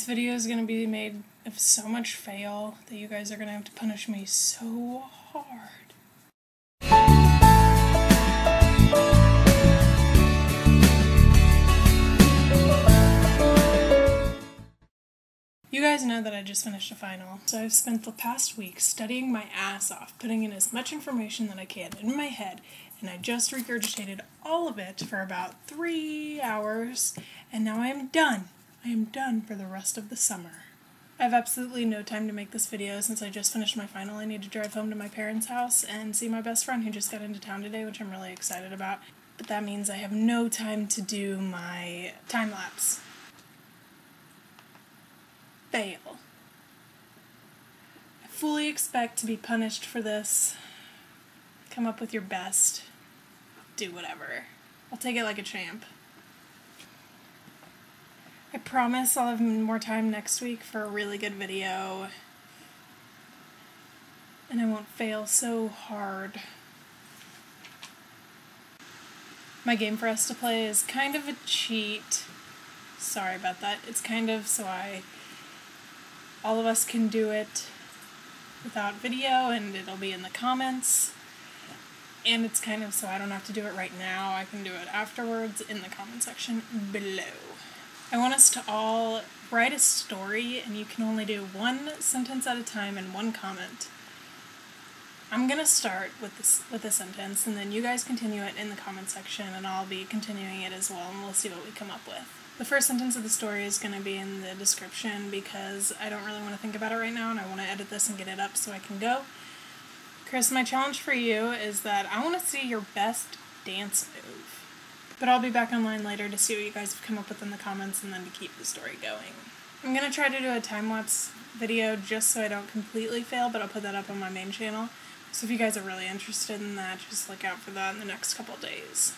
This video is going to be made of so much fail that you guys are going to have to punish me so hard. You guys know that I just finished a final, so I've spent the past week studying my ass off, putting in as much information that I can in my head, and I just regurgitated all of it for about three hours, and now I am done. I am done for the rest of the summer. I have absolutely no time to make this video since I just finished my final. I need to drive home to my parents' house and see my best friend who just got into town today, which I'm really excited about. But that means I have no time to do my time lapse fail. I fully expect to be punished for this. Come up with your best. Do whatever. I'll take it like a champ. I promise I'll have more time next week for a really good video. And I won't fail so hard. My game for us to play is kind of a cheat. Sorry about that. It's kind of so I all of us can do it without video and it'll be in the comments. And it's kind of so I don't have to do it right now, I can do it afterwards in the comment section below. I want us to all write a story and you can only do one sentence at a time and one comment. I'm gonna start with this with a sentence and then you guys continue it in the comment section and I'll be continuing it as well and we'll see what we come up with. The first sentence of the story is to be in the description because I don't really want to think about it right now and I want to edit this and get it up so I can go. Chris, my challenge for you is that I want to see your best dance move. But I'll be back online later to see what you guys have come up with in the comments and then to keep the story going. I'm going to try to do a time-lapse video just so I don't completely fail, but I'll put that up on my main channel. So if you guys are really interested in that, just look out for that in the next couple days.